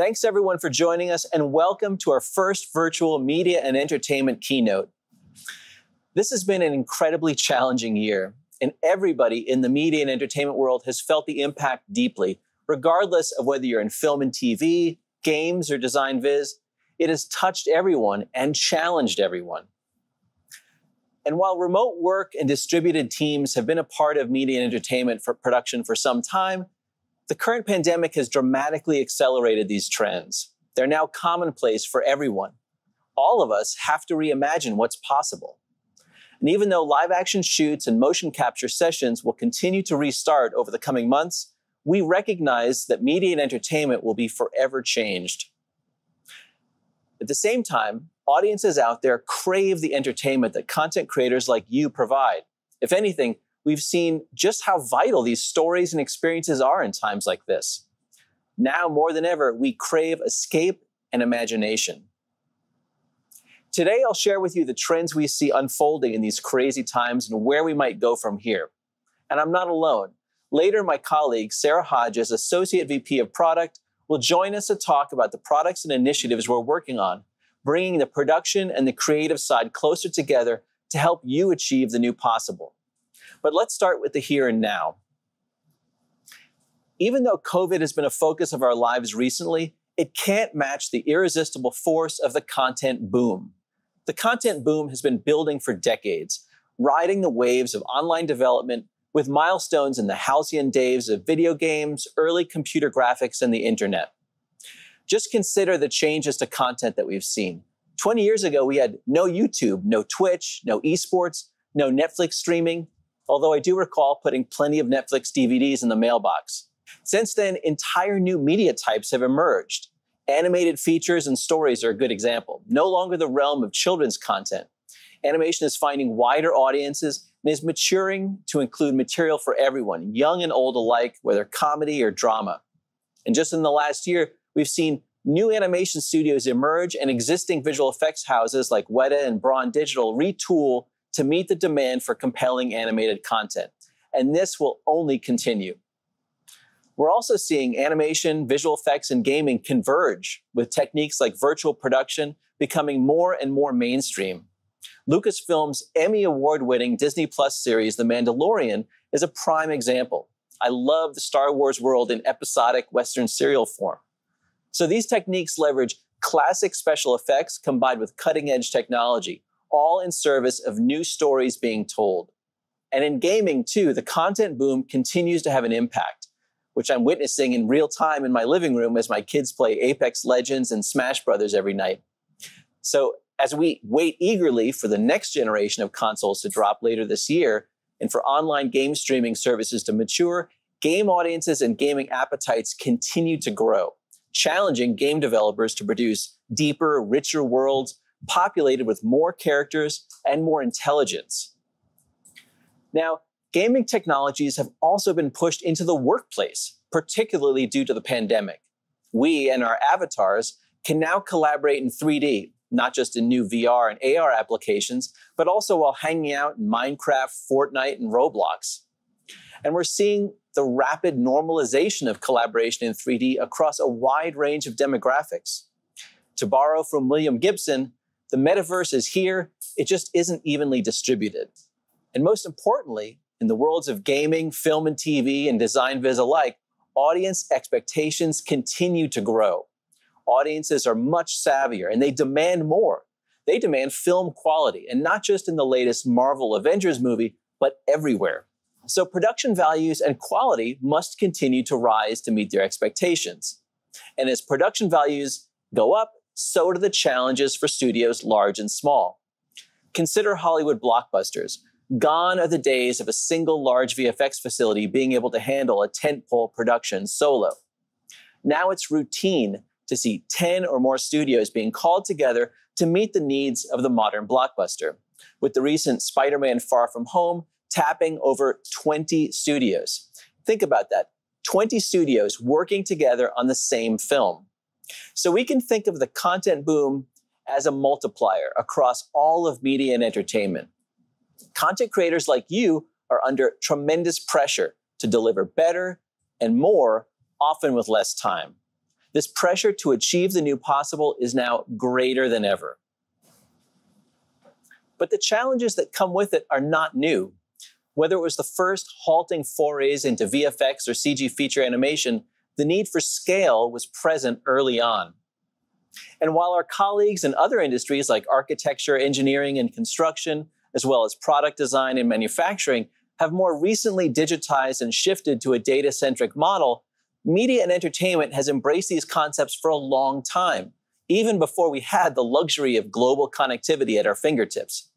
Thanks everyone for joining us and welcome to our first virtual media and entertainment keynote. This has been an incredibly challenging year, and everybody in the media and entertainment world has felt the impact deeply, regardless of whether you're in film and TV, games, or design viz. It has touched everyone and challenged everyone. And while remote work and distributed teams have been a part of media and entertainment for production for some time, the current pandemic has dramatically accelerated these trends. They're now commonplace for everyone. All of us have to reimagine what's possible. And even though live action shoots and motion capture sessions will continue to restart over the coming months, we recognize that media and entertainment will be forever changed. At the same time, audiences out there crave the entertainment that content creators like you provide. If anything, we've seen just how vital these stories and experiences are in times like this. Now more than ever, we crave escape and imagination. Today, I'll share with you the trends we see unfolding in these crazy times and where we might go from here. And I'm not alone. Later, my colleague, Sarah Hodges, Associate VP of Product, will join us to talk about the products and initiatives we're working on, bringing the production and the creative side closer together to help you achieve the new possible. But let's start with the here and now. Even though COVID has been a focus of our lives recently, it can't match the irresistible force of the content boom. The content boom has been building for decades, riding the waves of online development with milestones in the halcyon days of video games, early computer graphics, and the internet. Just consider the changes to content that we've seen. 20 years ago, we had no YouTube, no Twitch, no esports, no Netflix streaming, although I do recall putting plenty of Netflix DVDs in the mailbox. Since then, entire new media types have emerged. Animated features and stories are a good example, no longer the realm of children's content. Animation is finding wider audiences and is maturing to include material for everyone, young and old alike, whether comedy or drama. And just in the last year, we've seen new animation studios emerge and existing visual effects houses like Weta and Braun Digital retool to meet the demand for compelling animated content. And this will only continue. We're also seeing animation, visual effects, and gaming converge with techniques like virtual production becoming more and more mainstream. Lucasfilm's Emmy Award winning Disney Plus series, The Mandalorian, is a prime example. I love the Star Wars world in episodic Western serial form. So these techniques leverage classic special effects combined with cutting edge technology, all in service of new stories being told. And in gaming, too, the content boom continues to have an impact, which I'm witnessing in real time in my living room as my kids play Apex Legends and Smash Brothers every night. So, as we wait eagerly for the next generation of consoles to drop later this year and for online game streaming services to mature, game audiences and gaming appetites continue to grow, challenging game developers to produce deeper, richer worlds populated with more characters and more intelligence. Now, gaming technologies have also been pushed into the workplace, particularly due to the pandemic. We and our avatars can now collaborate in 3D, not just in new VR and AR applications, but also while hanging out in Minecraft, Fortnite, and Roblox. And we're seeing the rapid normalization of collaboration in 3D across a wide range of demographics. To borrow from William Gibson, the metaverse is here, it just isn't evenly distributed. And most importantly, in the worlds of gaming, film and TV, and design viz alike, audience expectations continue to grow. Audiences are much savvier and they demand more. They demand film quality, and not just in the latest Marvel Avengers movie, but everywhere. So production values and quality must continue to rise to meet their expectations. And as production values go up, so do the challenges for studios large and small. Consider Hollywood blockbusters. Gone are the days of a single large VFX facility being able to handle a tentpole production solo. Now it's routine to see 10 or more studios being called together to meet the needs of the modern blockbuster, with the recent Spider Man Far From Home tapping over 20 studios. Think about that 20 studios working together on the same film. So we can think of the content boom as a multiplier across all of media and entertainment. Content creators like you are under tremendous pressure to deliver better and more, often with less time. This pressure to achieve the new possible is now greater than ever. But the challenges that come with it are not new. Whether it was the first halting forays into VFX or CG feature animation, the need for scale was present early on. And while our colleagues in other industries like architecture, engineering, and construction, as well as product design and manufacturing, have more recently digitized and shifted to a data centric model, media and entertainment has embraced these concepts for a long time, even before we had the luxury of global connectivity at our fingertips.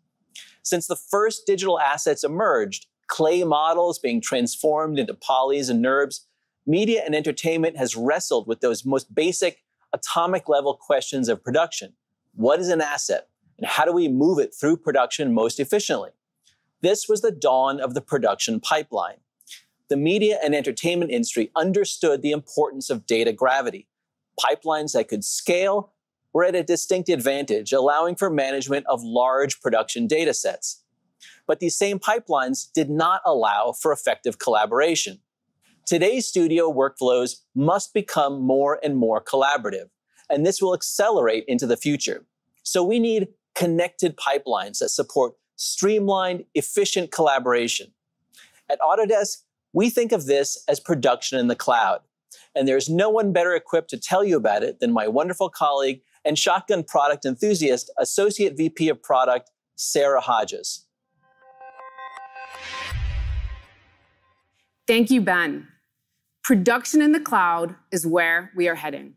Since the first digital assets emerged, clay models being transformed into polys and NURBs, media and entertainment has wrestled with those most basic atomic level questions of production. What is an asset? And how do we move it through production most efficiently? This was the dawn of the production pipeline. The media and entertainment industry understood the importance of data gravity. Pipelines that could scale were at a distinct advantage, allowing for management of large production data sets. But these same pipelines did not allow for effective collaboration. Today's studio workflows must become more and more collaborative, and this will accelerate into the future. So we need connected pipelines that support streamlined, efficient collaboration. At Autodesk, we think of this as production in the cloud. And there's no one better equipped to tell you about it than my wonderful colleague and Shotgun product enthusiast, Associate VP of Product, Sarah Hodges. Thank you, Ben. Production in the cloud is where we are heading.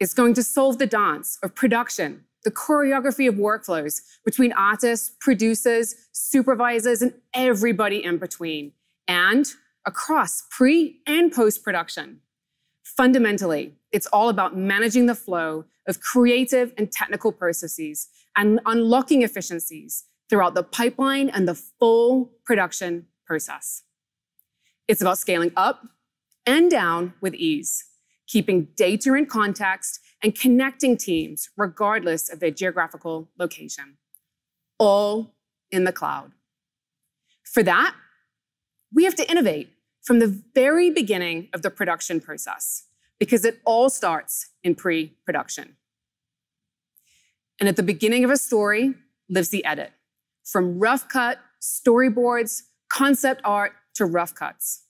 It's going to solve the dance of production, the choreography of workflows between artists, producers, supervisors, and everybody in between, and across pre and post production. Fundamentally, it's all about managing the flow of creative and technical processes and unlocking efficiencies throughout the pipeline and the full production process. It's about scaling up and down with ease, keeping data in context and connecting teams regardless of their geographical location, all in the cloud. For that, we have to innovate from the very beginning of the production process because it all starts in pre production. And at the beginning of a story lives the edit, from rough cut, storyboards, concept art to rough cuts.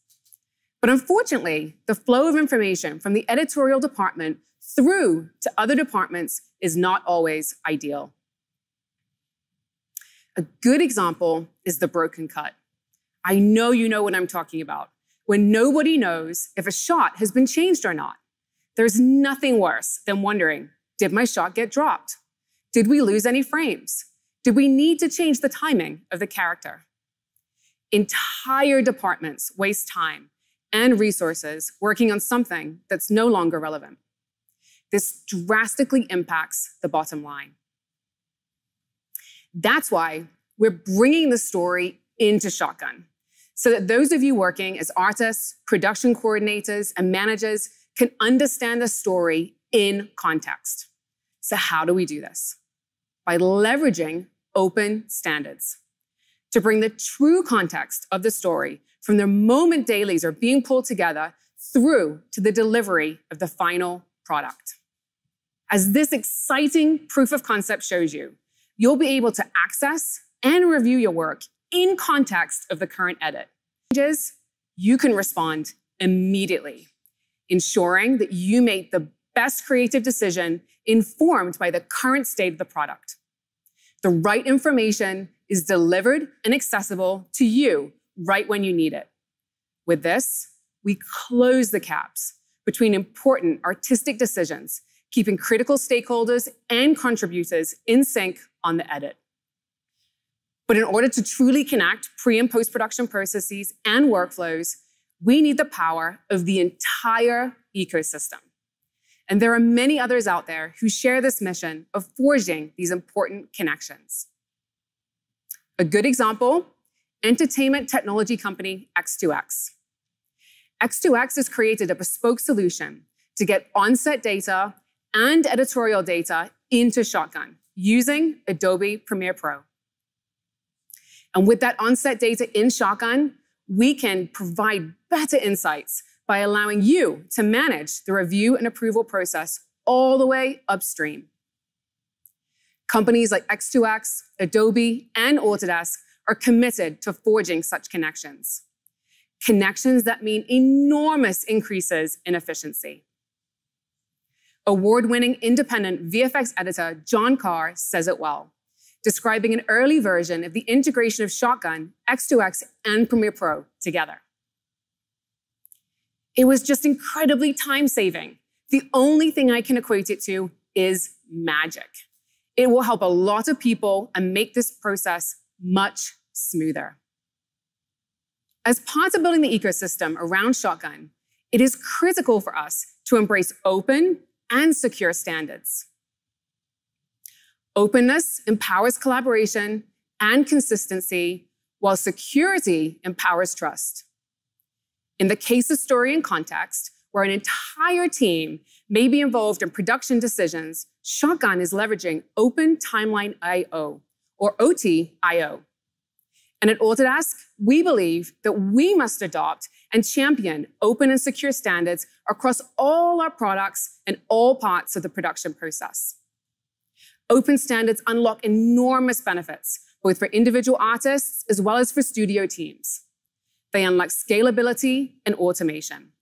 But unfortunately, the flow of information from the editorial department through to other departments is not always ideal. A good example is the broken cut. I know you know what I'm talking about. When nobody knows if a shot has been changed or not. There's nothing worse than wondering, did my shot get dropped? Did we lose any frames? Did we need to change the timing of the character? Entire departments waste time and resources working on something that's no longer relevant. This drastically impacts the bottom line. That's why we're bringing the story into Shotgun so that those of you working as artists, production coordinators, and managers can understand the story in context. So, how do we do this? By leveraging open standards to bring the true context of the story from the moment dailies are being pulled together through to the delivery of the final product. As this exciting proof of concept shows you, you'll be able to access and review your work in context of the current edit. Changes, you can respond immediately ensuring that you make the best creative decision informed by the current state of the product. The right information is delivered and accessible to you right when you need it. With this, we close the caps between important artistic decisions, keeping critical stakeholders and contributors in sync on the edit. But in order to truly connect pre and post production processes and workflows, we need the power of the entire ecosystem. And there are many others out there who share this mission of forging these important connections. A good example entertainment technology company X2X. X2X has created a bespoke solution to get on-set data and editorial data into Shotgun using Adobe Premiere Pro. And with that on-set data in Shotgun, we can provide better insights by allowing you to manage the review and approval process all the way upstream. Companies like X2X, Adobe, and Autodesk are committed to forging such connections. Connections that mean enormous increases in efficiency. Award winning independent VFX editor John Carr says it well, describing an early version of the integration of Shotgun, X2X, and Premiere Pro together. It was just incredibly time saving. The only thing I can equate it to is magic. It will help a lot of people and make this process much smoother. As part of building the ecosystem around Shotgun, it is critical for us to embrace open and secure standards. Openness empowers collaboration and consistency, while security empowers trust. In the case of story and context, where an entire team may be involved in production decisions, Shotgun is leveraging OpenTimelineIO, or OTIO. And at Autodesk, we believe that we must adopt and champion open and secure standards across all our products and all parts of the production process. Open standards unlock enormous benefits, both for individual artists as well as for studio teams. They unlock scalability and automation.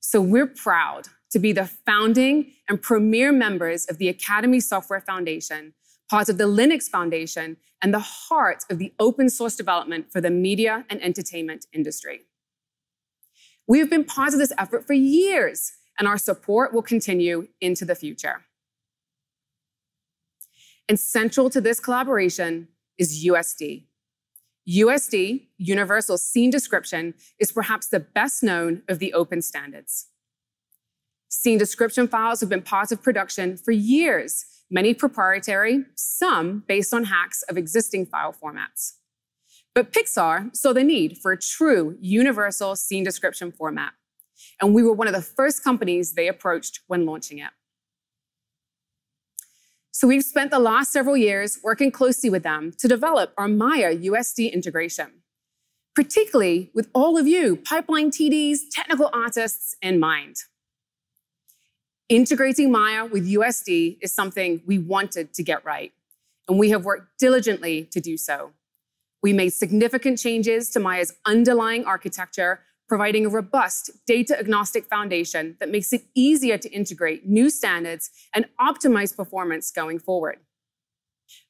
So we're proud to be the founding and premier members of the Academy Software Foundation part of the Linux Foundation, and the heart of the open source development for the media and entertainment industry. We have been part of this effort for years, and our support will continue into the future. And central to this collaboration is USD. USD, Universal Scene Description, is perhaps the best known of the open standards. Scene description files have been part of production for years many proprietary, some based on hacks of existing file formats. But Pixar saw the need for a true universal scene description format, and we were one of the first companies they approached when launching it. So we've spent the last several years working closely with them to develop our Maya USD integration, particularly with all of you pipeline TDs, technical artists in mind. Integrating Maya with USD is something we wanted to get right, and we have worked diligently to do so. We made significant changes to Maya's underlying architecture, providing a robust data agnostic foundation that makes it easier to integrate new standards and optimize performance going forward.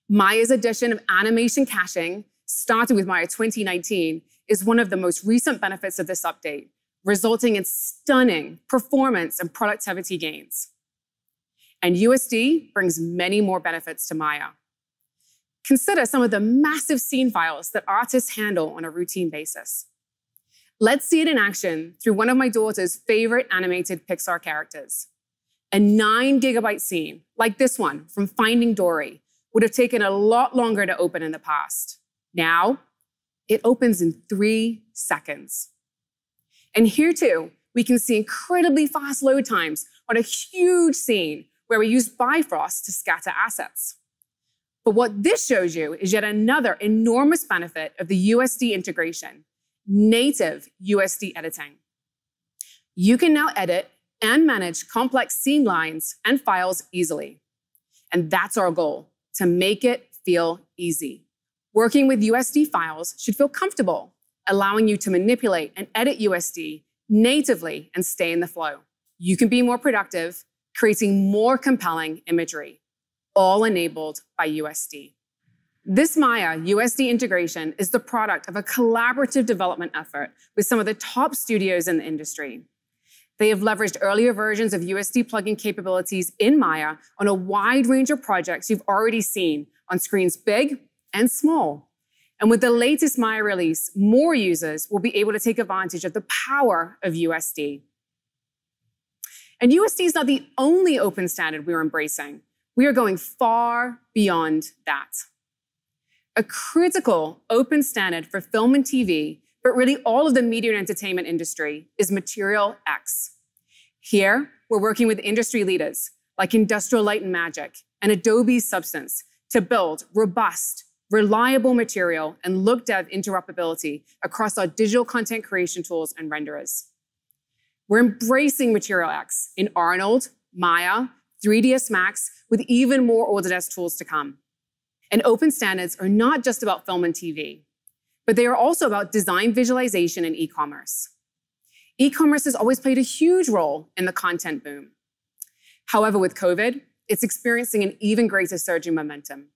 Maya's addition of animation caching, started with Maya 2019, is one of the most recent benefits of this update, resulting in stunning performance and productivity gains. And USD brings many more benefits to Maya. Consider some of the massive scene files that artists handle on a routine basis. Let's see it in action through one of my daughter's favorite animated Pixar characters. A nine gigabyte scene, like this one from Finding Dory, would have taken a lot longer to open in the past. Now, it opens in three seconds. And here too, we can see incredibly fast load times on a huge scene where we use Bifrost to scatter assets. But what this shows you is yet another enormous benefit of the USD integration, native USD editing. You can now edit and manage complex scene lines and files easily. And that's our goal, to make it feel easy. Working with USD files should feel comfortable allowing you to manipulate and edit USD natively and stay in the flow. You can be more productive, creating more compelling imagery, all enabled by USD. This Maya USD integration is the product of a collaborative development effort with some of the top studios in the industry. They have leveraged earlier versions of USD plugin capabilities in Maya on a wide range of projects you've already seen on screens big and small. And with the latest Maya release, more users will be able to take advantage of the power of USD. And USD is not the only open standard we're embracing. We are going far beyond that. A critical open standard for film and TV, but really all of the media and entertainment industry, is Material X. Here, we're working with industry leaders like Industrial Light and Magic and Adobe Substance to build robust, reliable material, and look dev interoperability across our digital content creation tools and renderers. We're embracing MaterialX in Arnold, Maya, 3ds Max, with even more Autodesk tools to come. And open standards are not just about film and TV, but they are also about design visualization and e-commerce. E-commerce has always played a huge role in the content boom. However, with COVID, it's experiencing an even greater surge in momentum.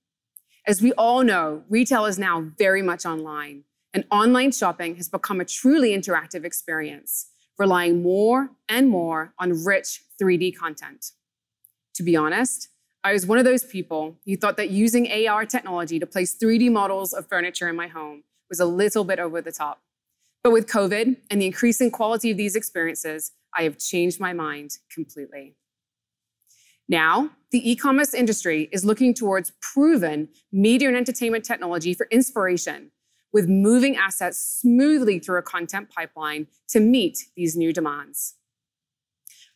As we all know, retail is now very much online, and online shopping has become a truly interactive experience, relying more and more on rich 3D content. To be honest, I was one of those people who thought that using AR technology to place 3D models of furniture in my home was a little bit over the top. But with COVID and the increasing quality of these experiences, I have changed my mind completely. Now, the e commerce industry is looking towards proven media and entertainment technology for inspiration, with moving assets smoothly through a content pipeline to meet these new demands.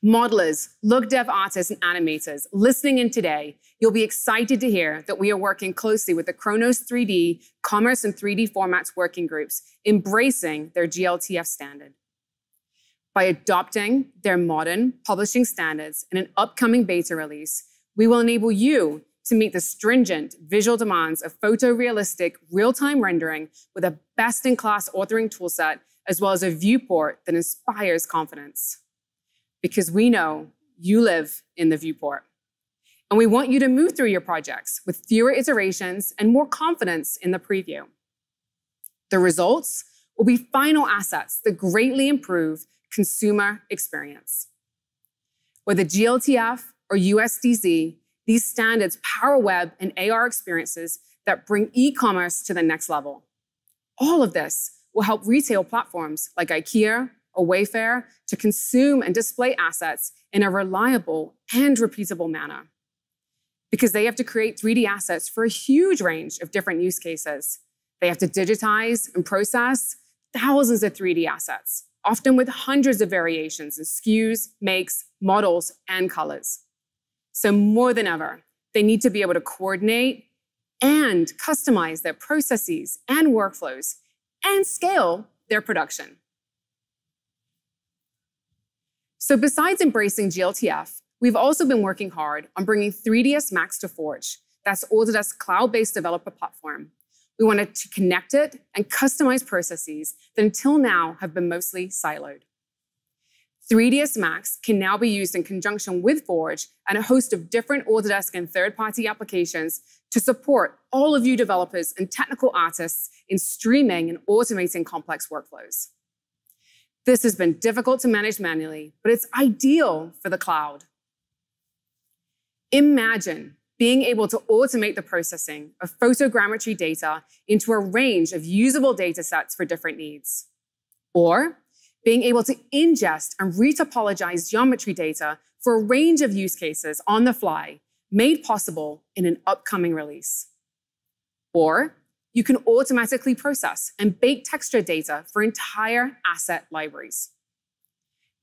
Modelers, look dev artists, and animators listening in today, you'll be excited to hear that we are working closely with the Khronos 3D, Commerce, and 3D Formats working groups, embracing their GLTF standard. By adopting their modern publishing standards in an upcoming beta release, we will enable you to meet the stringent visual demands of photorealistic real-time rendering with a best-in-class authoring toolset, as well as a viewport that inspires confidence. Because we know you live in the viewport. And we want you to move through your projects with fewer iterations and more confidence in the preview. The results will be final assets that greatly improve consumer experience. Whether GLTF or USDZ, these standards power web and AR experiences that bring e-commerce to the next level. All of this will help retail platforms like IKEA or Wayfair to consume and display assets in a reliable and repeatable manner. Because they have to create 3D assets for a huge range of different use cases. They have to digitize and process thousands of 3D assets often with hundreds of variations in SKUs, makes, models, and colors. So more than ever, they need to be able to coordinate and customize their processes and workflows and scale their production. So besides embracing GLTF, we've also been working hard on bringing 3ds Max to Forge. That's Autodesk's cloud-based developer platform we wanted to connect it and customize processes that until now have been mostly siloed. 3ds Max can now be used in conjunction with Forge and a host of different Autodesk and third-party applications to support all of you developers and technical artists in streaming and automating complex workflows. This has been difficult to manage manually, but it's ideal for the cloud. Imagine being able to automate the processing of photogrammetry data into a range of usable data sets for different needs. Or being able to ingest and retopologize geometry data for a range of use cases on the fly, made possible in an upcoming release. Or you can automatically process and bake texture data for entire asset libraries.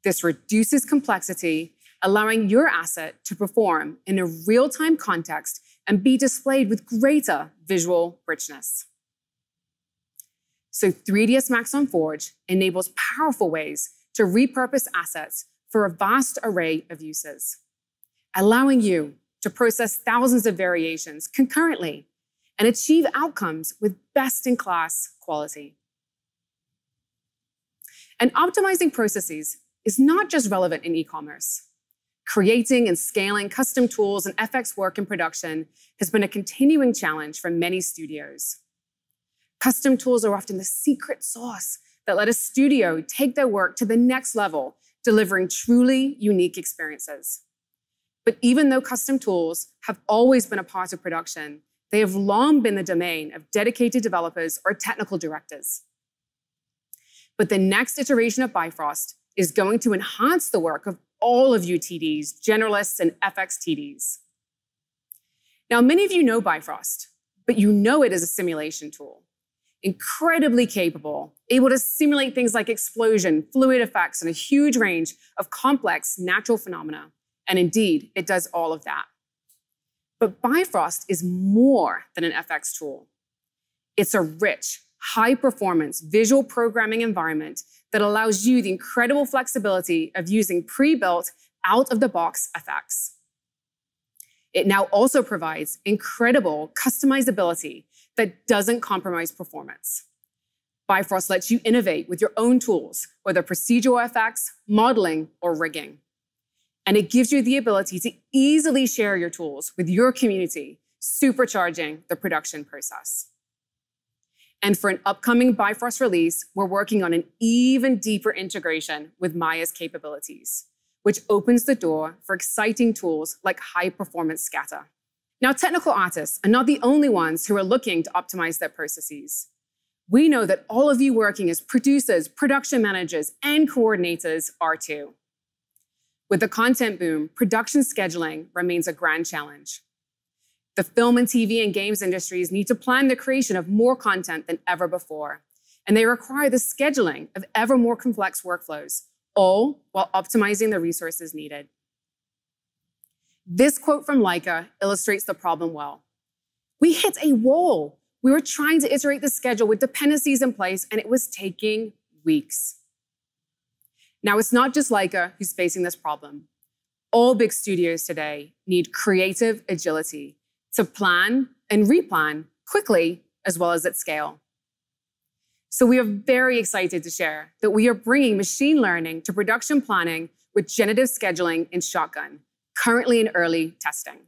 This reduces complexity allowing your asset to perform in a real-time context and be displayed with greater visual richness. So 3ds Max on Forge enables powerful ways to repurpose assets for a vast array of uses, allowing you to process thousands of variations concurrently and achieve outcomes with best-in-class quality. And optimizing processes is not just relevant in e-commerce. Creating and scaling custom tools and FX work in production has been a continuing challenge for many studios. Custom tools are often the secret sauce that let a studio take their work to the next level, delivering truly unique experiences. But even though custom tools have always been a part of production, they have long been the domain of dedicated developers or technical directors. But the next iteration of Bifrost is going to enhance the work of all of you TDs, generalists, and FX TDs. Now, many of you know Bifrost, but you know it as a simulation tool. Incredibly capable, able to simulate things like explosion, fluid effects, and a huge range of complex natural phenomena. And indeed, it does all of that. But Bifrost is more than an FX tool. It's a rich, high performance visual programming environment that allows you the incredible flexibility of using pre built, out of the box effects. It now also provides incredible customizability that doesn't compromise performance. Bifrost lets you innovate with your own tools, whether procedural effects, modeling, or rigging. And it gives you the ability to easily share your tools with your community, supercharging the production process. And for an upcoming Bifrost release, we're working on an even deeper integration with Maya's capabilities, which opens the door for exciting tools like high performance scatter. Now, technical artists are not the only ones who are looking to optimize their processes. We know that all of you working as producers, production managers, and coordinators are too. With the content boom, production scheduling remains a grand challenge. The film and TV and games industries need to plan the creation of more content than ever before, and they require the scheduling of ever more complex workflows, all while optimizing the resources needed. This quote from Laika illustrates the problem well. We hit a wall. We were trying to iterate the schedule with dependencies in place, and it was taking weeks. Now, it's not just Laika who's facing this problem. All big studios today need creative agility to plan and replan quickly as well as at scale. So we are very excited to share that we are bringing machine learning to production planning with generative scheduling in Shotgun, currently in early testing.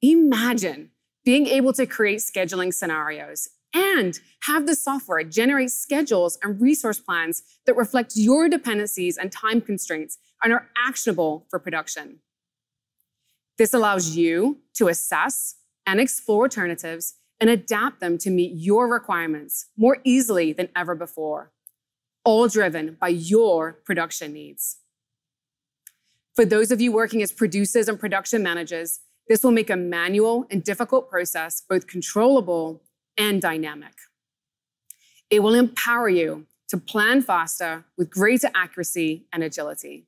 Imagine being able to create scheduling scenarios and have the software generate schedules and resource plans that reflect your dependencies and time constraints and are actionable for production. This allows you to assess and explore alternatives and adapt them to meet your requirements more easily than ever before, all driven by your production needs. For those of you working as producers and production managers, this will make a manual and difficult process both controllable and dynamic. It will empower you to plan faster with greater accuracy and agility.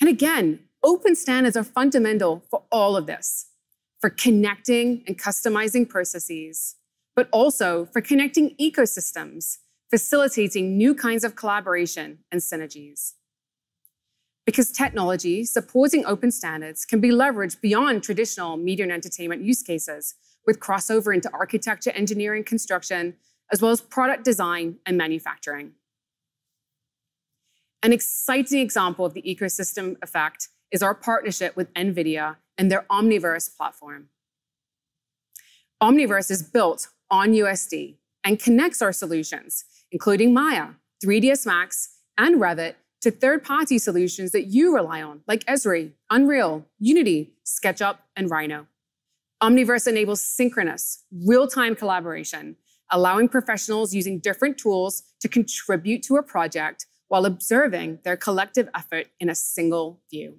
And again, open standards are fundamental for all of this, for connecting and customizing processes, but also for connecting ecosystems, facilitating new kinds of collaboration and synergies. Because technology supporting open standards can be leveraged beyond traditional media and entertainment use cases with crossover into architecture, engineering, construction, as well as product design and manufacturing. An exciting example of the ecosystem effect is our partnership with NVIDIA and their Omniverse platform. Omniverse is built on USD and connects our solutions, including Maya, 3ds Max, and Revit, to third party solutions that you rely on, like Esri, Unreal, Unity, SketchUp, and Rhino. Omniverse enables synchronous, real time collaboration, allowing professionals using different tools to contribute to a project while observing their collective effort in a single view.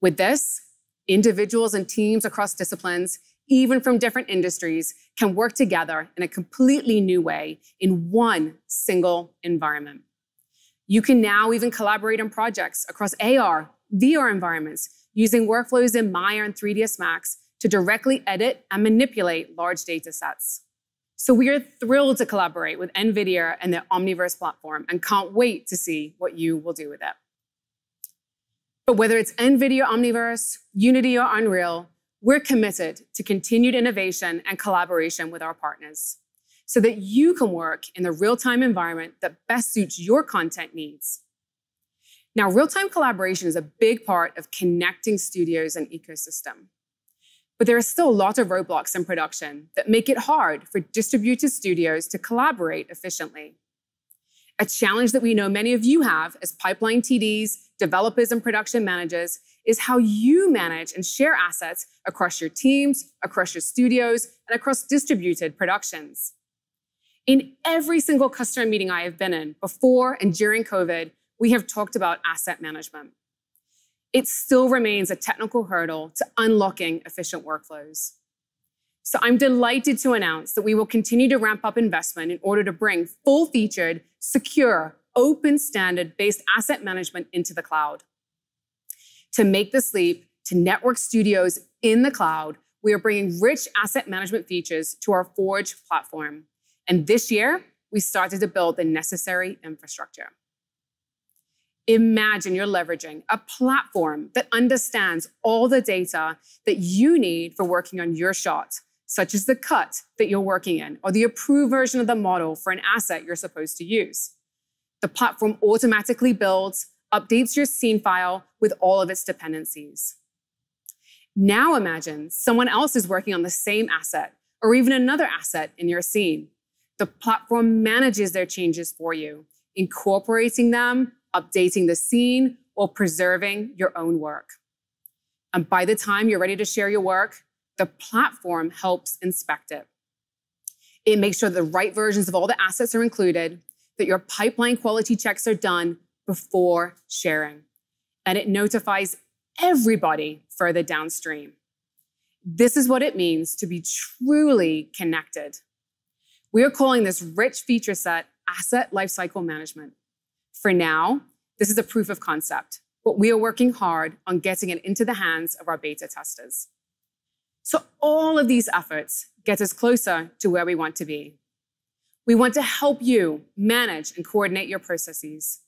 With this, individuals and teams across disciplines, even from different industries, can work together in a completely new way in one single environment. You can now even collaborate on projects across AR, VR environments using workflows in Maya and 3ds Max to directly edit and manipulate large data sets. So we are thrilled to collaborate with NVIDIA and their Omniverse platform and can't wait to see what you will do with it. But whether it's NVIDIA Omniverse, Unity, or Unreal, we're committed to continued innovation and collaboration with our partners so that you can work in the real-time environment that best suits your content needs. Now, real-time collaboration is a big part of connecting studios and ecosystem. But there are still a lot of roadblocks in production that make it hard for distributed studios to collaborate efficiently. A challenge that we know many of you have as pipeline TDs, developers, and production managers is how you manage and share assets across your teams, across your studios, and across distributed productions. In every single customer meeting I have been in before and during COVID, we have talked about asset management it still remains a technical hurdle to unlocking efficient workflows. So I'm delighted to announce that we will continue to ramp up investment in order to bring full featured, secure, open standard based asset management into the cloud. To make this leap to network studios in the cloud we are bringing rich asset management features to our Forge platform. And this year, we started to build the necessary infrastructure. Imagine you're leveraging a platform that understands all the data that you need for working on your shot, such as the cut that you're working in or the approved version of the model for an asset you're supposed to use. The platform automatically builds, updates your scene file with all of its dependencies. Now imagine someone else is working on the same asset or even another asset in your scene. The platform manages their changes for you, incorporating them updating the scene, or preserving your own work. And by the time you're ready to share your work, the platform helps inspect it. It makes sure the right versions of all the assets are included, that your pipeline quality checks are done before sharing, and it notifies everybody further downstream. This is what it means to be truly connected. We are calling this rich feature set asset lifecycle management. For now, this is a proof of concept, but we are working hard on getting it into the hands of our beta testers. So all of these efforts get us closer to where we want to be. We want to help you manage and coordinate your processes,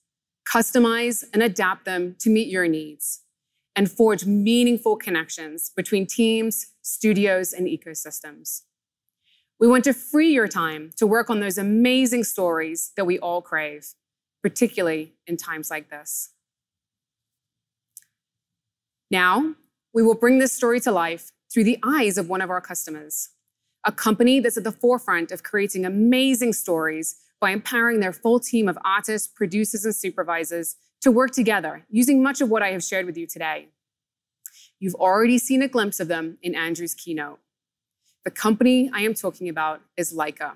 customize and adapt them to meet your needs, and forge meaningful connections between teams, studios, and ecosystems. We want to free your time to work on those amazing stories that we all crave particularly in times like this. Now, we will bring this story to life through the eyes of one of our customers, a company that's at the forefront of creating amazing stories by empowering their full team of artists, producers, and supervisors to work together using much of what I have shared with you today. You've already seen a glimpse of them in Andrew's keynote. The company I am talking about is Laika.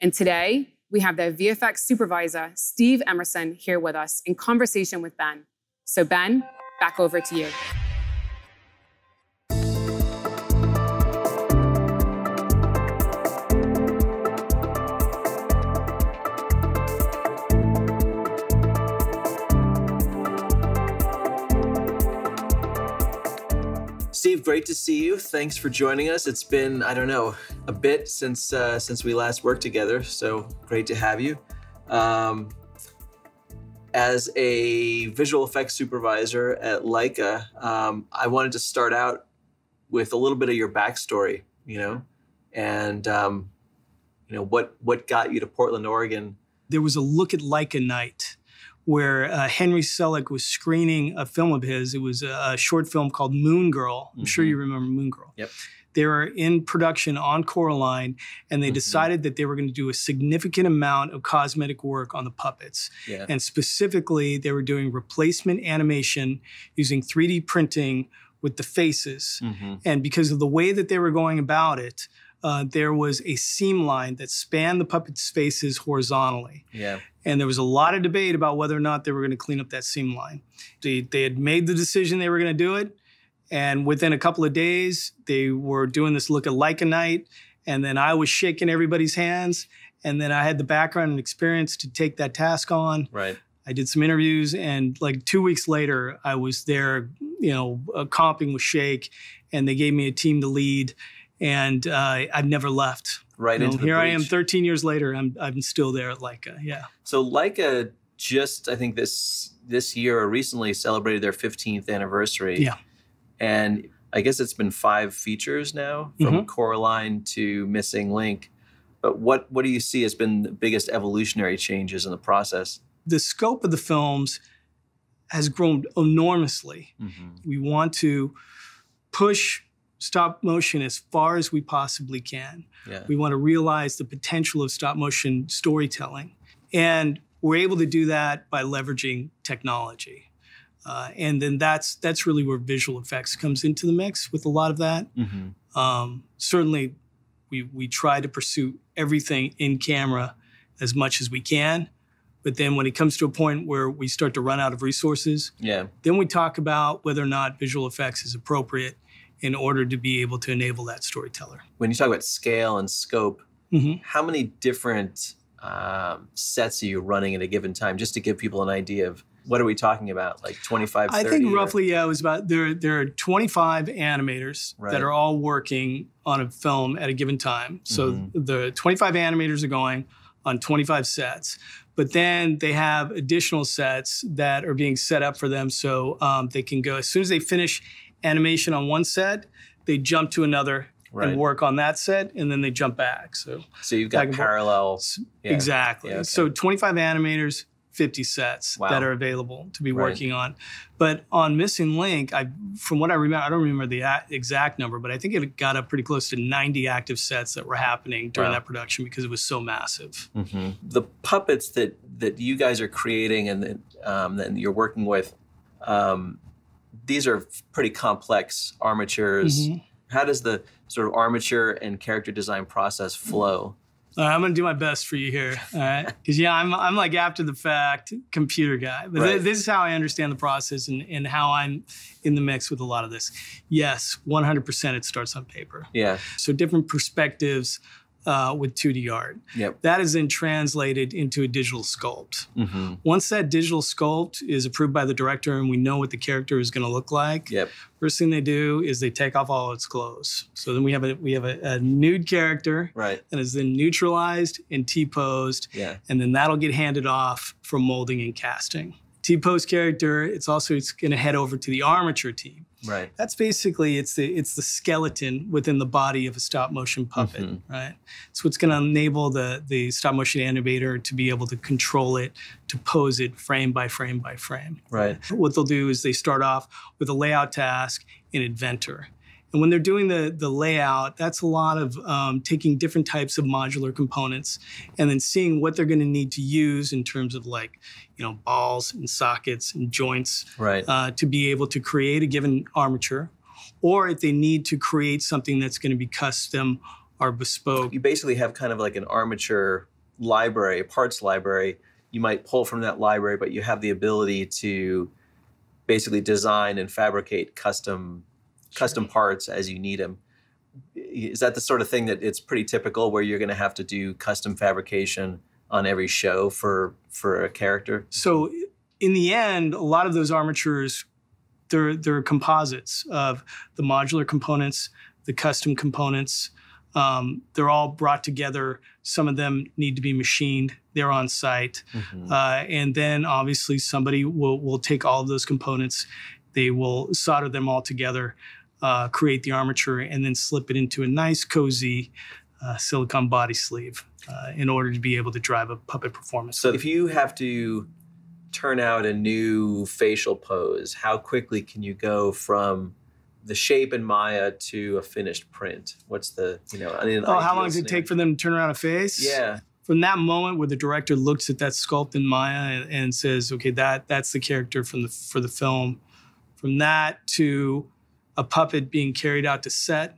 And today, we have their VFX supervisor, Steve Emerson, here with us in conversation with Ben. So, Ben, back over to you. Steve, great to see you. Thanks for joining us. It's been, I don't know, a bit since uh, since we last worked together, so great to have you. Um, as a visual effects supervisor at Laika, um, I wanted to start out with a little bit of your backstory, you know, and um, you know what what got you to Portland, Oregon. There was a look at Laika night where uh, Henry Selick was screening a film of his. It was a, a short film called Moon Girl. I'm mm-hmm. sure you remember Moon Girl. Yep. They were in production on Coraline, and they mm-hmm. decided that they were going to do a significant amount of cosmetic work on the puppets. Yeah. And specifically, they were doing replacement animation using 3D printing with the faces. Mm-hmm. And because of the way that they were going about it, uh, there was a seam line that spanned the puppets' faces horizontally. Yeah. And there was a lot of debate about whether or not they were going to clean up that seam line. They, they had made the decision they were going to do it. And within a couple of days, they were doing this look alike a night. And then I was shaking everybody's hands. And then I had the background and experience to take that task on. Right. I did some interviews, and like two weeks later, I was there, you know, uh, comping with Shake, and they gave me a team to lead and uh, I've never left. Right you know, into here breach. I am, 13 years later. I'm I'm still there at Laika. Yeah. So Laika just I think this this year or recently celebrated their 15th anniversary. Yeah. And I guess it's been five features now from mm-hmm. Coraline to Missing Link. But what what do you see has been the biggest evolutionary changes in the process? The scope of the films has grown enormously. Mm-hmm. We want to push stop motion as far as we possibly can. Yeah. We want to realize the potential of stop motion storytelling. And we're able to do that by leveraging technology. Uh, and then that's that's really where visual effects comes into the mix with a lot of that. Mm-hmm. Um, certainly, we we try to pursue everything in camera as much as we can, but then when it comes to a point where we start to run out of resources, yeah, then we talk about whether or not visual effects is appropriate in order to be able to enable that storyteller. When you talk about scale and scope, mm-hmm. how many different um, sets are you running at a given time, just to give people an idea of what are we talking about? Like 25, I think roughly, yeah, it was about there. There are 25 animators Right. that are all working on a film at a given time. So Mm-hmm. the 25 animators are going on 25 sets, but then they have additional sets that are being set up for them, so um, they can go as soon as they finish animation on one set, they jump to another Right. and work on that set, and then they jump back. So So you've got and forth. parallel. Yeah. Exactly. Yeah, okay. So 25 animators, 50 sets Wow. that are available to be Right. working on. But on Missing Link, I from what I remember, I don't remember the a- exact number, but I think it got up pretty close to 90 active sets that were happening during Wow. that production because it was so massive. Mhm. The puppets that that you guys are creating and that, um, that you're working with, um, these are pretty complex armatures. Mhm. How does the sort of armature and character design process flow? Right, I'm gonna do my best for you here, all right? Because yeah, I'm I'm like after the fact computer guy, but Right. this is how I understand the process and, and how I'm in the mix with a lot of this. Yes, 100% it starts on paper. Yeah. So different perspectives uh, with 2D art. Yep. That is then translated into a digital sculpt. hmm Once that digital sculpt is approved by the director and we know what the character is going to look like, Yep. first thing they do is they take off all its clothes. So then we have a we have a, a nude character Right. that is then neutralized and T-posed, Yeah. and then that'll get handed off for molding and casting. T-posed character, it's also it's going to head over to the armature team. Right. That's basically it's the it's the skeleton within the body of a stop motion puppet, Mhm. right? It's what's going to enable the the stop motion animator to be able to control it, to pose it frame by frame by frame. Right. What they'll do is they start off with a layout task in Inventor. And when they're doing the, the layout, that's a lot of um, taking different types of modular components and then seeing what they're going to need to use in terms of like, you know, balls and sockets and joints Right. uh, to be able to create a given armature, or if they need to create something that's going to be custom or bespoke. you basically have kind of like an armature library, a parts library. You might pull from that library, but you have the ability to basically design and fabricate custom custom parts as you need them. Is that the sort of thing that it's pretty typical where you're going to have to do custom fabrication on every show for for a character? So in the end, a lot of those armatures, they're they're composites of the modular components, the custom components. Um, they're all brought together. Some of them need to be machined. They're on site, Mhm. uh, and then obviously somebody will will take all of those components. They will solder them all together, uh, create the armature, and then slip it into a nice, cozy uh, silicone body sleeve uh, in order to be able to drive a puppet performance. So if you have to turn out a new facial pose, how quickly can you go from the shape in Maya to a finished print? What's the you know? Oh, how long does it take for them to turn around a face? Yeah, From that moment where the director looks at that sculpt in Maya and, and says, "Okay, that that's the character from the for the film," from that to a puppet being carried out to set,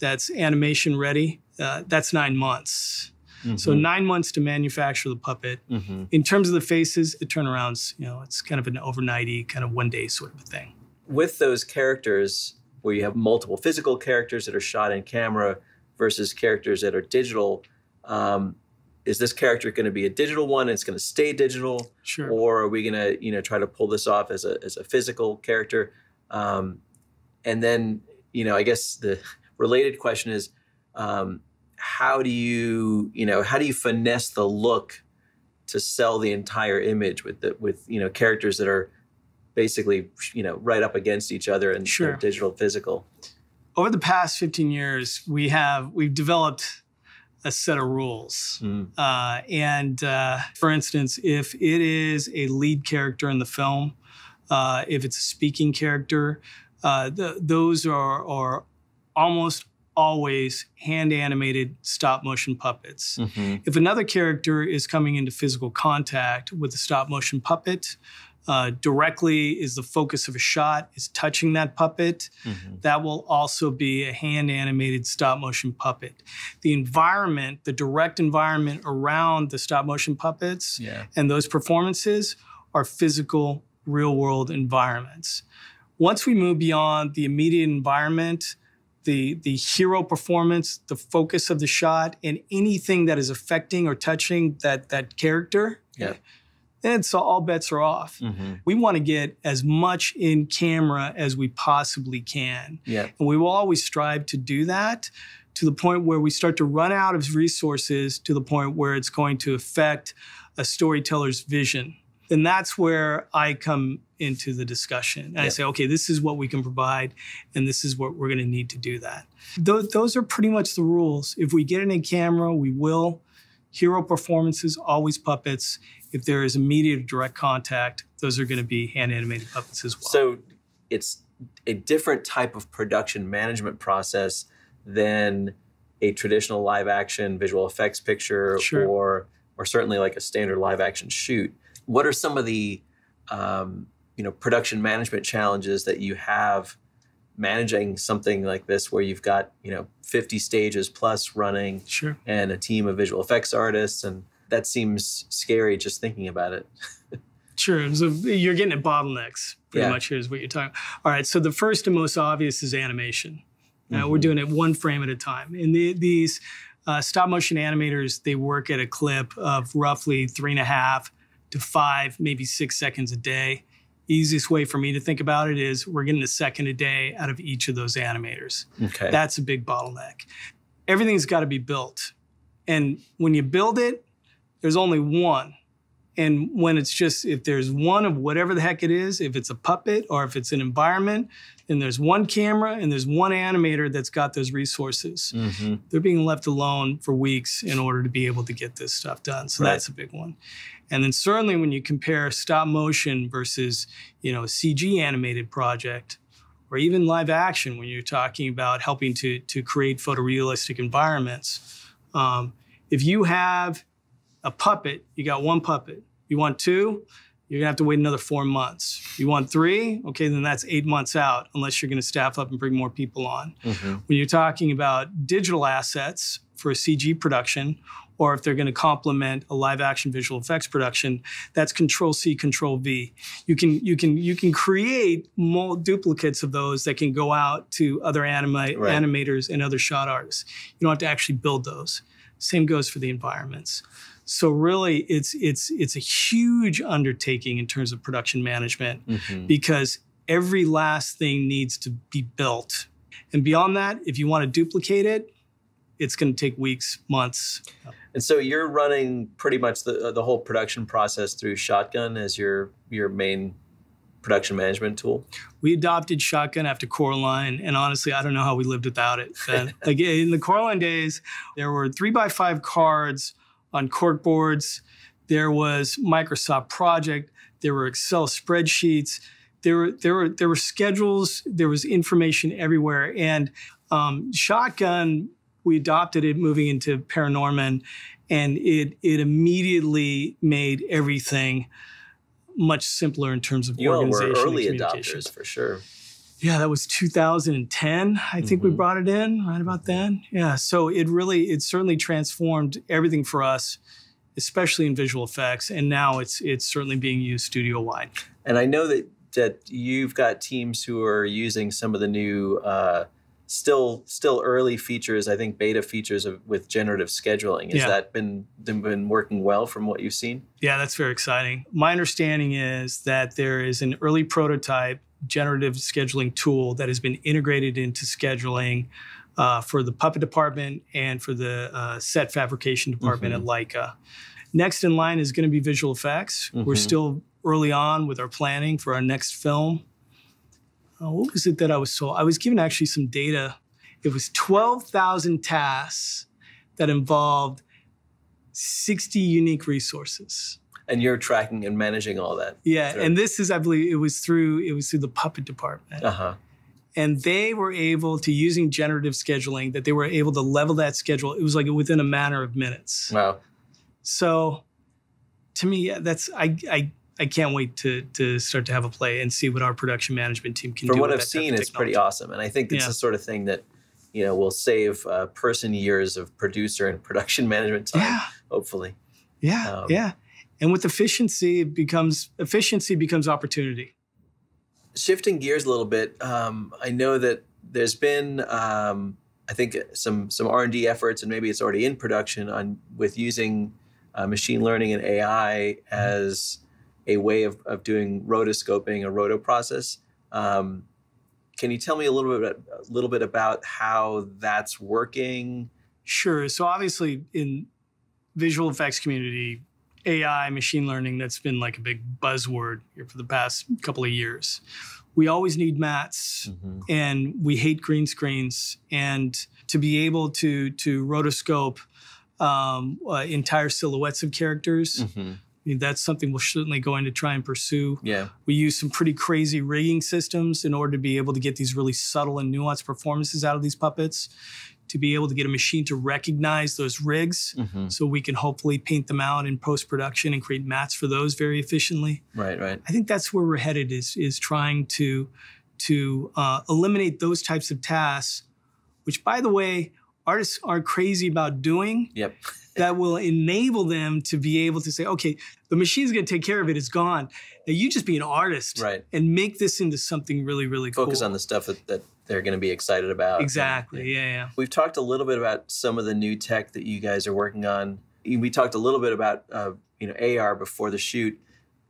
that's animation ready. Uh, that's nine months. So Mhm. nine months to manufacture the puppet. Mhm. In terms of the faces, the turnarounds, you know, it's kind of an overnighty, kind of one day sort of a thing. with those characters where you have multiple physical characters that are shot in camera versus characters that are digital. Um, is this character going to be a digital one? And it's going to stay digital, Sure. or are we going to you know try to pull this off as a as a physical character? Um, and then you know I guess the related question is um, how do you you know how do you finesse the look to sell the entire image with the with you know characters that are basically you know right up against each other and Sure. digital physical Over the past 15 years, we have we've developed a set of rules. Mm. Uh, and uh, for instance, if it is a lead character in the film, uh, if it's a speaking character, uh, th- those are, are almost always hand animated stop motion puppets. Mhm. If another character is coming into physical contact with a stop motion puppet, uh, directly is the focus of a shot, is touching that puppet, Mhm. that will also be a hand animated stop motion puppet. The environment, the direct environment around the stop motion puppets yeah and those performances are physical, real world environments. Once we move beyond the immediate environment, the, the hero performance, the focus of the shot, and anything that is affecting or touching that, that character, Yeah. then it's all bets are off. Mm-hmm. We want to get as much in camera as we possibly can. Yeah. And we will always strive to do that to the point where we start to run out of resources to the point where it's going to affect a storyteller's vision. And that's where I come into the discussion. And I say, okay, this is what we can provide, and this is what we're going to need to do that. Those, those are pretty much the rules. If we get it in camera, we will. Hero performances, always puppets. If there is immediate direct contact, those are going to be hand animated puppets as well. So it's a different type of production management process than a traditional live action visual effects picture Sure. or or certainly like a standard live action shoot. What are some of the um, you know production management challenges that you have managing something like this where you've got you know 50 stages plus running sure. and a team of visual effects artists and that seems scary just thinking about it. Sure. So you're getting at bottlenecks, pretty Yeah. much. Here's what you're talking. All right. So the first and most obvious is animation. Uh, we're Mhm. doing it one frame at a time. And the, these uh, stop motion animators, they work at a clip of roughly three and a half to five, maybe six seconds a day. Easiest way for me to think about it is we're getting a second a day out of each of those animators. Okay. That's a big bottleneck. Everything's got to be built. And when you build it, there's only one. And when it's just, if there's one of whatever the heck it is, if it's a puppet or if it's an environment, then there's one camera and there's one animator that's got those resources. hmm They're being left alone for weeks in order to be able to get this stuff done. So Right. that's a big one. And then certainly when you compare stop motion versus, you know, a CG animated project, or even live action when you're talking about helping to, to create photorealistic environments. Um, if you have a puppet, you got one puppet. You want two, you're gonna have to wait another four months. You want three, okay, then that's eight months out, unless you're gonna staff up and bring more people on. hmm When you're talking about digital assets for a CG production, or if they're going to complement a live action visual effects production, that's Control C, Control V. You can you can you can create mul- duplicates of those that can go out to other anima- Right. animators and other shot artists. You don't have to actually build those. Same goes for the environments. So really, it's it's it's a huge undertaking in terms of production management hmm because every last thing needs to be built. And beyond that, if you want to duplicate it, it's going to take weeks, months. And so you're running pretty much the the whole production process through Shotgun as your your main production management tool. We adopted Shotgun after Coraline, and honestly, I don't know how we lived without it. Then. like in the Coraline days, there were three by five cards on cork boards. There was Microsoft Project. There were Excel spreadsheets. There were there were there were schedules. There was information everywhere. And um, Shotgun, we adopted it moving into Paranorman, and it it immediately made everything much simpler in terms of You all were organization early adopters for sure. Yeah, that was 2010. I think we Mhm. brought it in right about then. Yeah, so it really, it certainly transformed everything for us, especially in visual effects. And now it's it's certainly being used studio wide. And I know that that you've got teams who are using some of the new uh, still still early features, I think beta features of, with generative scheduling. Has Yeah. that been been working well from what you've seen? Yeah, that's very exciting. My understanding is that there is an early prototype generative scheduling tool that has been integrated into scheduling uh, for the puppet department and for the uh, set fabrication department at Laika. Next in line is going to be visual effects. We're Mhm. still early on with our planning for our next film. Uh, what was it that I was told? I was given actually some data. It was 12,000 tasks that involved 60 unique resources. And you're tracking and managing all that. Yeah, Sure. and this is, I believe, it was through it was through the puppet department, Uh huh. and they were able to using generative scheduling that they were able to level that schedule. It was like within a matter of minutes. Wow. So, to me, yeah, that's I I I can't wait to to start to have a play and see what our production management team can From do. what I've seen, it's pretty awesome. And I think it's Yeah. the sort of thing that you know will save uh, person years of producer and production management time. Yeah, Hopefully. yeah, Um, yeah. And with efficiency, it becomes efficiency becomes opportunity. shifting gears a little bit, um, I know that there's been, um, I think, some some R and D efforts, and maybe it's already in production on with using uh, machine learning and AI as a way of, of doing rotoscoping, a roto process. Um, can you tell me a little bit a little bit about how that's working? Sure. So obviously in visual effects community, AI, machine learning, that's been like a big buzzword here for the past couple of years. We always need mattes mm-hmm. and we hate green screens. And to be able to to rotoscope um, uh, entire silhouettes of characters. Mm-hmm. I mean, that's something we're certainly going to try and pursue. Yeah. We use some pretty crazy rigging systems in order to be able to get these really subtle and nuanced performances out of these puppets, to be able to get a machine to recognize those rigs mm-hmm. so we can hopefully paint them out in post production and create mattes for those very efficiently. Right, right. I think that's where we're headed is, is trying to, to uh, eliminate those types of tasks, which, by the way, artists are crazy about doing. Yep. that will enable them to be able to say, okay, the machine's going to take care of it. It's gone. Now you just be an artist, right, and make this into something really, really cool. Focus on the stuff that, that they're going to be excited about. Exactly. And, yeah. yeah, yeah. We've talked a little bit about some of the new tech that you guys are working on. We talked a little bit about uh, you know AR before the shoot.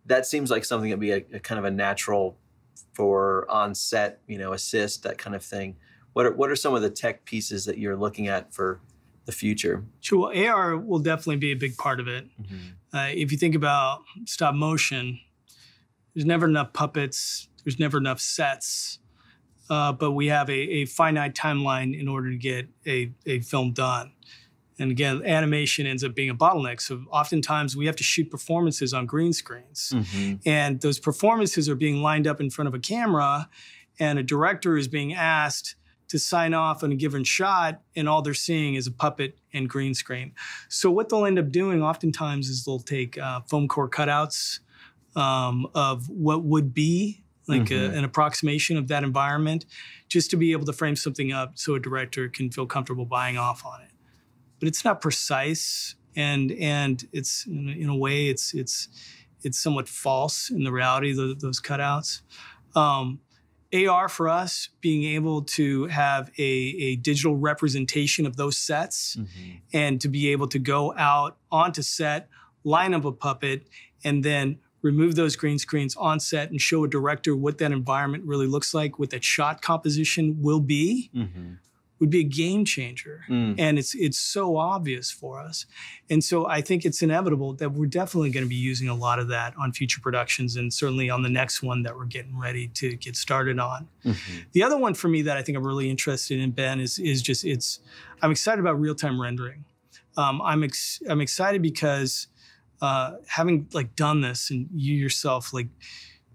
That seems like something that'd be a, a kind of a natural for on set, you know, assist that kind of thing. What are what are some of the tech pieces that you're looking at for the future? Sure. Well, AR will definitely be a big part of it. Mm-hmm. Uh, if you think about stop motion, there's never enough puppets. There's never enough sets. Uh, but we have a, a, finite timeline in order to get a, a film done. And again, animation ends up being a bottleneck. So oftentimes we have to shoot performances on green screens. Mm-hmm. And those performances are being lined up in front of a camera, and a director is being asked to sign off on a given shot, and all they're seeing is a puppet and green screen. So what they'll end up doing oftentimes is they'll take uh, foam core cutouts um, of what would be like mm-hmm. a, an approximation of that environment, just to be able to frame something up so a director can feel comfortable buying off on it. But it's not precise, and and it's in a way it's it's it's somewhat false in the reality of those cutouts. Um, AR for us, being able to have a, a digital representation of those sets mm-hmm. and to be able to go out onto set, line up a puppet, and then remove those green screens on set and show a director what that environment really looks like, what that shot composition will be. Mm-hmm would be a game changer. Mm. And it's it's so obvious for us. And so I think it's inevitable that we're definitely going to be using a lot of that on future productions and certainly on the next one that we're getting ready to get started on. Mm-hmm. The other one for me that I think I'm really interested in, Ben, is is just it's I'm excited about real-time rendering. Um, I'm ex- I'm excited because uh, having like done this and you yourself like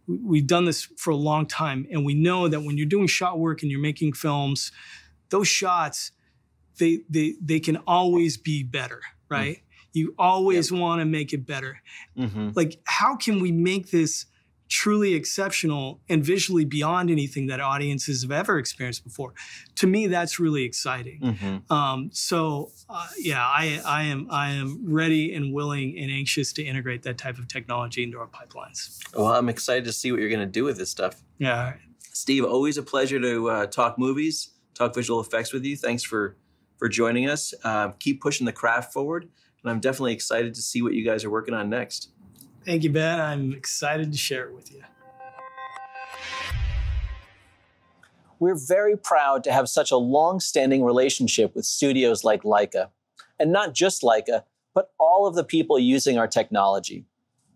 we've done this for a long time and we know that when you're doing shot work and you're making films those shots, they they they can always be better, right? Mm. You always yep. want to make it better. Mm-hmm. Like, how can we make this truly exceptional and visually beyond anything that audiences have ever experienced before? To me, that's really exciting. Mm-hmm. Um, so, uh, yeah, I, I am I am ready and willing and anxious to integrate that type of technology into our pipelines. Well, I'm excited to see what you're going to do with this stuff. Yeah. Steve, always a pleasure to uh, talk movies talk visual effects with you. Thanks for for joining us. Uh, keep pushing the craft forward, and I'm definitely excited to see what you guys are working on next. Thank you, Ben. I'm excited to share it with you. We're very proud to have such a long-standing relationship with studios like Laika, and not just Laika, but all of the people using our technology.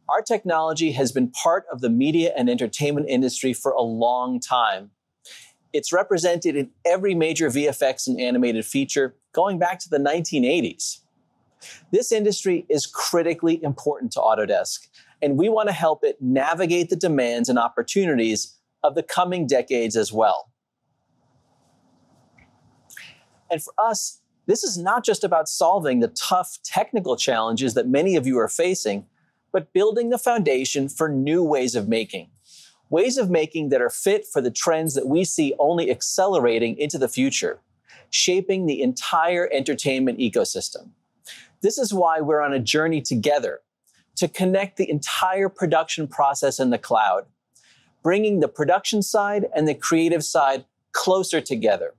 Our technology has been part of the media and entertainment industry for a long time it's represented in every major VFX and animated feature going back to the 1980s. This industry is critically important to Autodesk, and we want to help it navigate the demands and opportunities of the coming decades as well. And for us, this is not just about solving the tough technical challenges that many of you are facing, but building the foundation for new ways of making ways of making that are fit for the trends that we see only accelerating into the future, shaping the entire entertainment ecosystem. This is why we're on a journey together to connect the entire production process in the cloud, bringing the production side and the creative side closer together.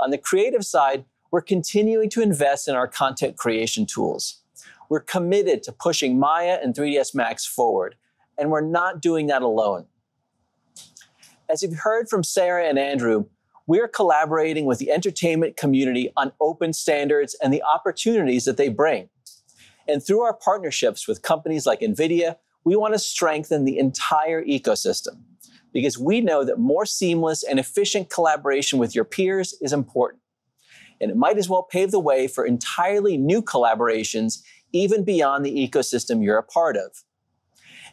On the creative side, we're continuing to invest in our content creation tools. We're committed to pushing Maya and 3ds Max forward and we're not doing that alone. As you've heard from Sarah and Andrew, we're collaborating with the entertainment community on open standards and the opportunities that they bring. And through our partnerships with companies like NVIDIA, we want to strengthen the entire ecosystem because we know that more seamless and efficient collaboration with your peers is important. And it might as well pave the way for entirely new collaborations, even beyond the ecosystem you're a part of.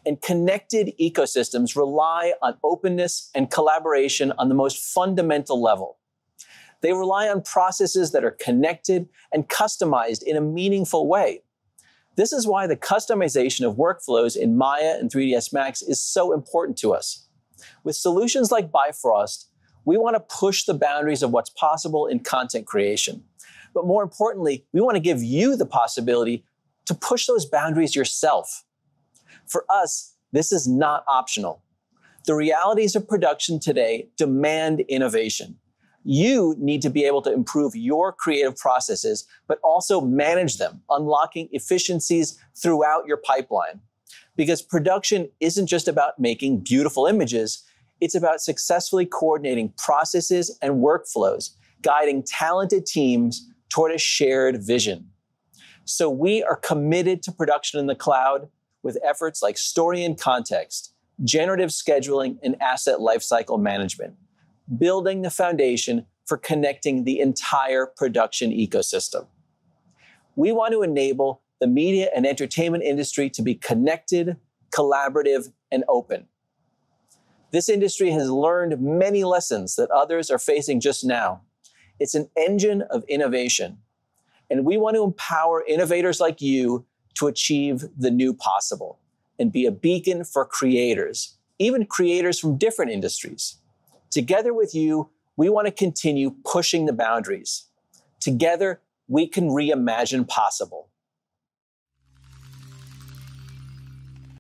And connected ecosystems rely on openness and collaboration on the most fundamental level. They rely on processes that are connected and customized in a meaningful way. This is why the customization of workflows in Maya and 3ds Max is so important to us. With solutions like Bifrost, we want to push the boundaries of what's possible in content creation. But more importantly, we want to give you the possibility to push those boundaries yourself. For us, this is not optional. The realities of production today demand innovation. You need to be able to improve your creative processes, but also manage them, unlocking efficiencies throughout your pipeline. Because production isn't just about making beautiful images, it's about successfully coordinating processes and workflows, guiding talented teams toward a shared vision. So we are committed to production in the cloud with efforts like story and context, generative scheduling, and asset lifecycle management, building the foundation for connecting the entire production ecosystem. We want to enable the media and entertainment industry to be connected, collaborative, and open. This industry has learned many lessons that others are facing just now. It's an engine of innovation. And we want to empower innovators like you to achieve the new possible and be a beacon for creators, even creators from different industries. Together with you, we want to continue pushing the boundaries. Together, we can reimagine possible.